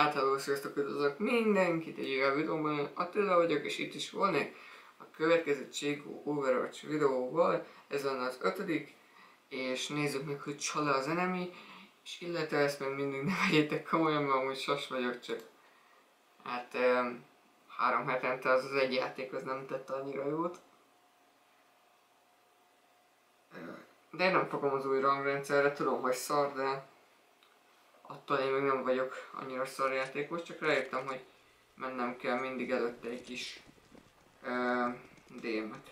Hát hello, sziasztok, üdvözlök mindenkit egy újabb videóban, Attila vagyok, és itt is volnék a következő Csékó Overwatch videóval, ez van az ötödik, és nézzük meg, hogy csal az enemy, és illetve ezt még mindig ne vegyétek komolyan, mert amúgy sas vagyok, csak hát um, három hetente az az egy játék, az nem tette annyira jót. De én nem fogom az új rangrendszerre, tudom, hogy szar, de attól én még nem vagyok annyira szarjátékos, csak rájöttem, hogy mennem kell mindig előtte egy kis uh, DM-et.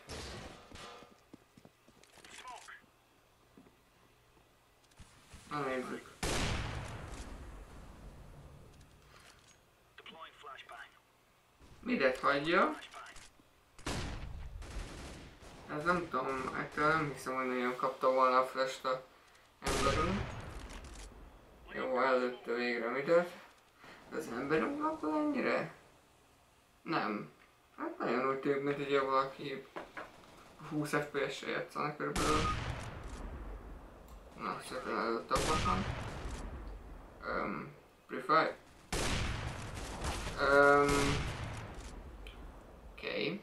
Na nézzük. Midet hagyja? Ez nem tudom, ettől nem hiszem, hogy nagyon kapta volna a flash-t a emberünk. Jó, előtte végre midet. Az ember unlockol ennyire? Nem. Hát nagyon úgy tűnik, mint hogy valaki 20 FPS-sel játszana körülbelül. Na, szépen előtt a paton. Um, Pre-Fire. Um, Oké.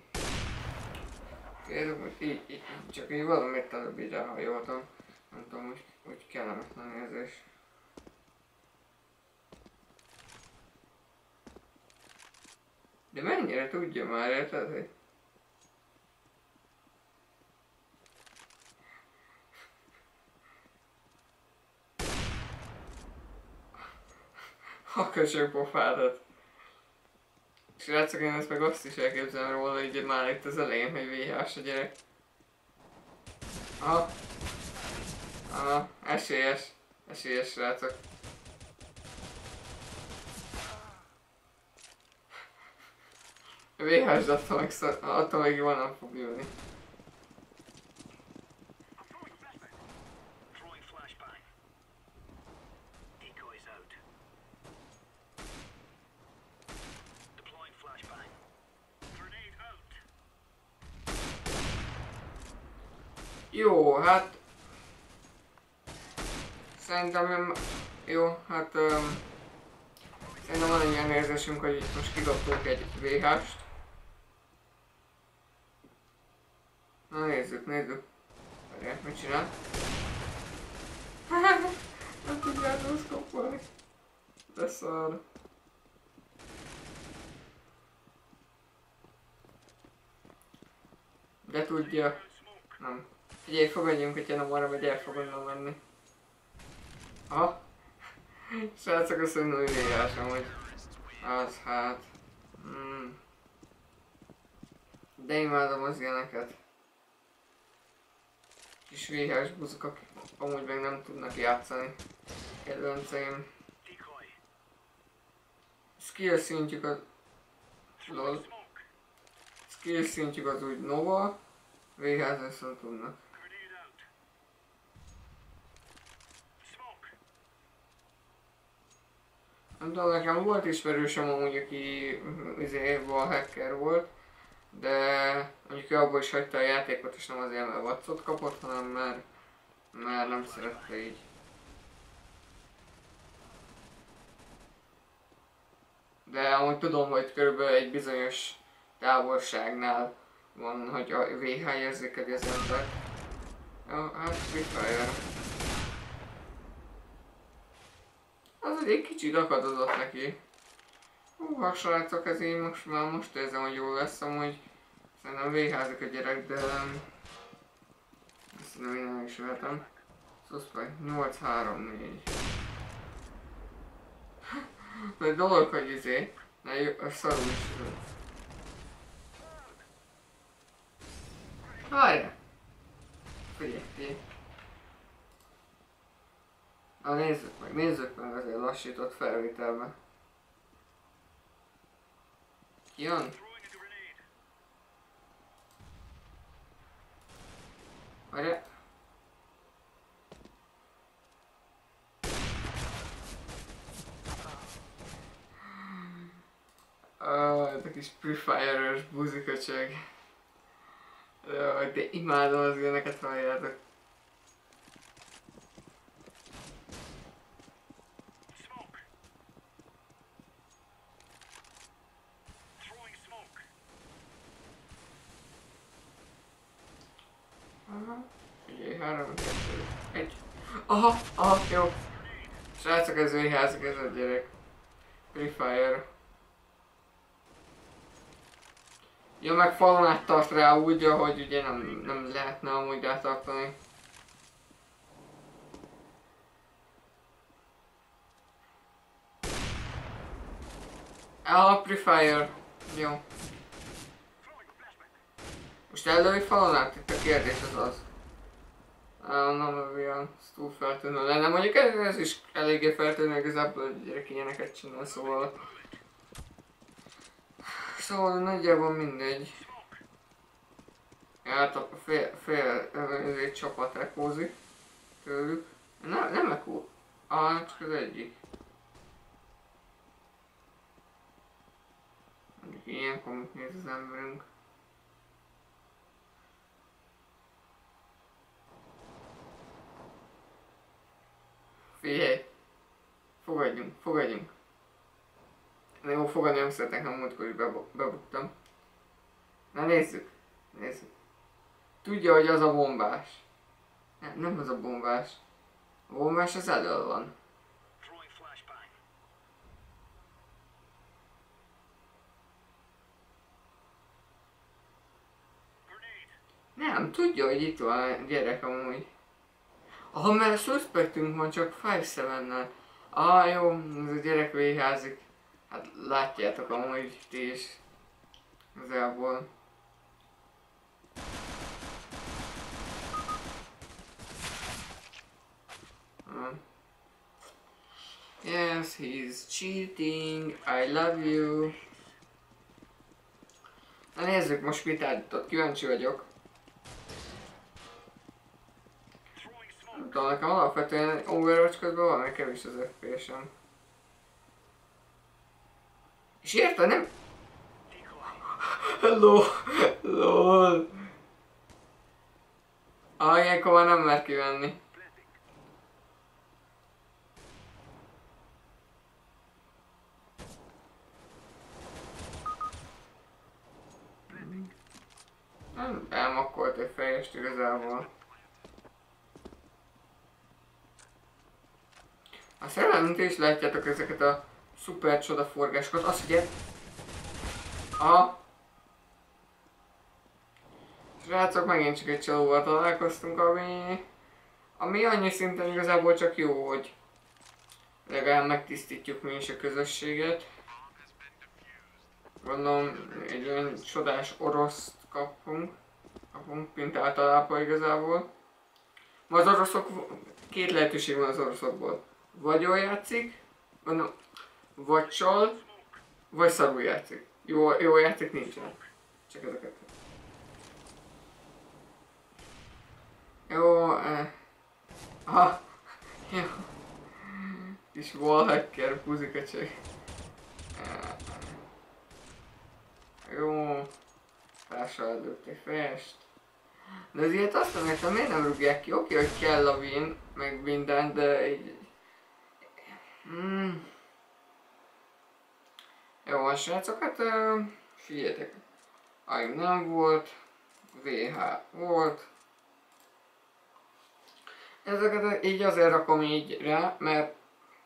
Okay. Okay, így, így, csak így valamit előbb így elhajoltam. Nem tudom, hogy, hogy kellemetlen érzés. De mennyire tudja már, érted, hogy... A köcsög pofádat. Srácok, én ezt meg azt is elképzelem róla, hogy már itt az elején, hogy VH-s a gyerek. Aha. Aha, esélyes. Esélyes srácok. VHS attól meg, attól meg jól nem fog jönni. Jó, hát... Szerintem... Jó, hát... Um, szerintem van egy ilyen érzésünk, hogy most kidobtunk egy VH-st. Na nézzük, nézzük. Várják, mit csinál? Nem tudja doszkopolni. De szar. De tudja. Nem. Figyelj, fogadjunk, hogyha nem arra, hogy el fog onnan menni. Aha. Srácok, azt mondom, hogy végásom, hogy az hát. Hmm. De imádom az ilyeneket kis VHS buzok, akik amúgy meg nem tudnak játszani. Kedvenceim. Skill szintjük az... Lol. Skill szintjük az úgy Nova, VHS viszont tudnak. Nem tudom, nekem volt ismerősöm amúgy, aki izé, hacker volt, de mondjuk ő abból is hagyta a játékot, és nem azért, mert vacot kapott, hanem mert, mert nem szerette így. De amúgy tudom, hogy körülbelül egy bizonyos távolságnál van, hogy a VH érzékeli az ember. Ja, hát Free Az egy kicsit akadozott neki. Hú, ha srácok, ez én most már most érzem, hogy jó lesz, amúgy szerintem végházik a gyerek, de ezt nem én nem is vehetem. Suspect 834. Mert dolog, hogy izé, ne jó, a szarul is. Várjál! Figyelj, figyelj. Na nézzük meg, nézzük meg azért lassított felvételben. Jön. Várja. Oh, ez a kis Prefire-ös buziköcsög. De imádom az ilyeneket halljátok. Három, kettő, egy. Aha, aha, jó. Srácok, ez véházak, ez a gyerek. Free Fire. Ja, meg falon át tart rá úgy, ahogy ugye nem, nem lehetne amúgy rátartani. Fire. Jó. Most ellői falon át? Itt a kérdés az az. Nem olyan túl feltűnő lenne. Mondjuk ez, ez is eléggé feltűnő, igazából a gyerek ilyeneket csinál, szóval... Szóval nagyjából mindegy. Hát a fél, fél csapat ekózik tőlük. Ne, nem ekó. Ah, csak az egyik. Mondjuk ilyenkor mit néz az emberünk. Figyelj! Fogadjunk, fogadjunk. Na jó, fogadni nem szeretek, nem múltkor is bebuktam. Na nézzük, nézzük. Tudja, hogy az a bombás. Nem, nem az a bombás. A bombás az elől van. Nem, tudja, hogy itt van a gyerek amúgy. Aha, mert suspektünk van csak 5-7-nel. Ah, jó, ez a gyerek véházik. Hát látjátok amúgy ti is. Igazából. Hmm. Yes, he's cheating. I love you. Na nézzük most mit állított. Kíváncsi vagyok. Tudom, nekem alapvetően Overwatch közben valami kevés az FPS-em. És érted, nem? Hello! LOL! Ah, ilyenkor már nem mer kivenni. Nem elmakkolt egy fejest igazából. A szerelmet is látjátok ezeket a szuper csodaforgásokat. Azt ugye... A... Srácok, megint csak egy csalóval találkoztunk, ami... Ami annyi szinten igazából csak jó, hogy legalább megtisztítjuk mi is a közösséget. Gondolom egy olyan csodás oroszt kapunk, kapunk mint általában igazából. Ma az oroszok, két lehetőség van az oroszokból vagy jól játszik, mondom, vagy csal, vagy szarul játszik. Jó, jó játszik nincsen. Csak ezeket. Jó, eh. Aha. Jó. Kis wallhacker puzikacsek. Eh. Jó. Társal egy fest. De azért azt nem értem, miért nem rúgják ki? Oké, hogy kell a win, meg minden, de így Mm. Jó, a srácok, hát uh, figyeljetek. Nem volt, VH volt. Ezeket így azért rakom így rá, mert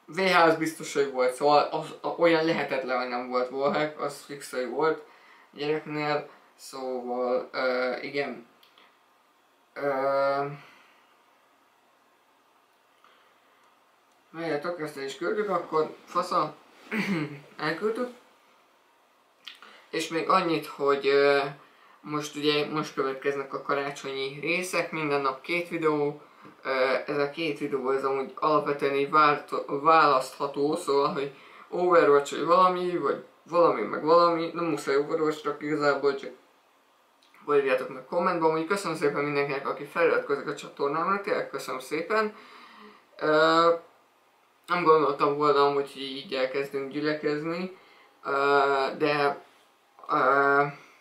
VH az biztos, hogy volt, szóval az, az, olyan lehetetlen, hogy nem volt wallhack, az fix, hogy volt gyereknél, szóval uh, igen. Uh, Várjátok, ezt is küldjük, akkor fasza elküldtük. És még annyit, hogy most ugye most következnek a karácsonyi részek, minden nap két videó. Ez a két videó ez amúgy alapvetően így választható, szóval, hogy Overwatch vagy valami, vagy valami meg valami, nem muszáj Overwatch, igazából csak írjátok meg kommentben, hogy köszönöm szépen mindenkinek, aki feliratkozik a csatornámra, tényleg köszönöm szépen. Uh, nem gondoltam volna, hogy így elkezdünk gyülekezni, de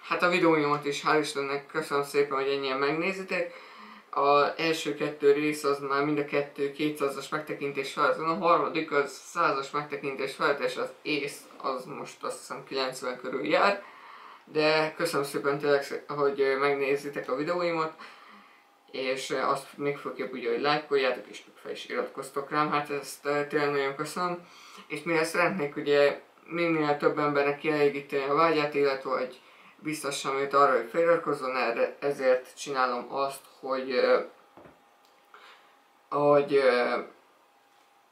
hát a videóimat is hál' Istennek köszönöm szépen, hogy ennyien megnézitek. A első kettő rész az már mind a kettő 200-as megtekintés felett a harmadik az 100-as megtekintés felett, és az ész az most azt hiszem 90 körül jár. De köszönöm szépen tényleg, hogy megnézitek a videóimat, és azt még főképp ugye, hogy lájkoljátok, és fel is iratkoztok rám, hát ezt tényleg nagyon köszönöm. És mivel szeretnék ugye minél több embernek kielégíteni a vágyát, illetve hogy biztosan őt arra, hogy feliratkozzon erre, ezért csinálom azt, hogy hogy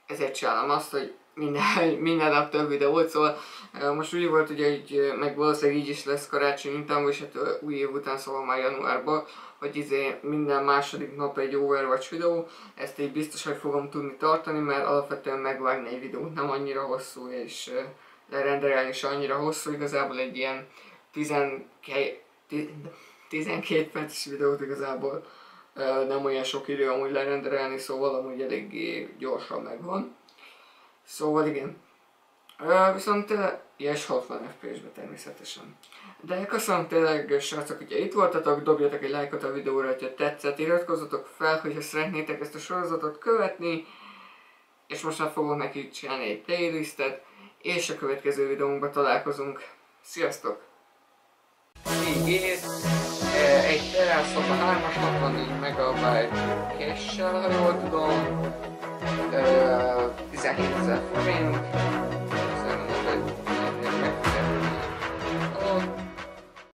ezért csinálom azt, hogy minden, minden nap több videót, szóval most úgy volt ugye, hogy meg valószínűleg így is lesz karácsony után, vagy hát új év után, szóval már januárban, hogy izé minden második nap egy Overwatch videó, ezt így biztos, hogy fogom tudni tartani, mert alapvetően megvágni egy videót nem annyira hosszú, és lerenderelni is annyira hosszú, igazából egy ilyen 12, 12 perces videót igazából nem olyan sok idő amúgy lerenderelni, szóval amúgy eléggé gyorsan megvan. Szóval igen. Viszont ilyes 60 FPS-be természetesen. De köszönöm tényleg srácok, hogyha itt voltatok, dobjatok egy lájkot a videóra, hogyha tetszett, iratkozzatok fel, hogyha szeretnétek ezt a sorozatot követni, és most már fogok neki csinálni egy playlistet, és a következő videónkban találkozunk. Sziasztok! Így egy teraszok a 364 megabyte cache ha jól tudom, 17 ezer forint,